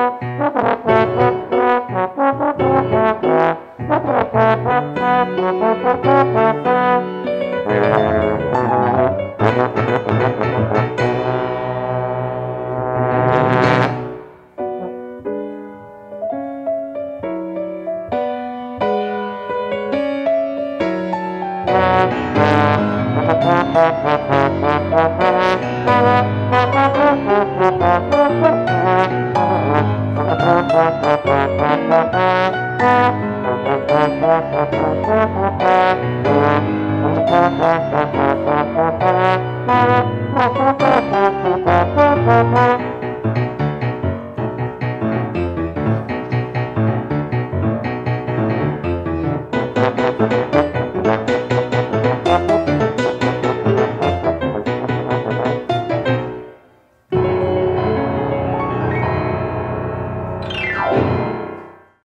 Ha ha ha. Thank you.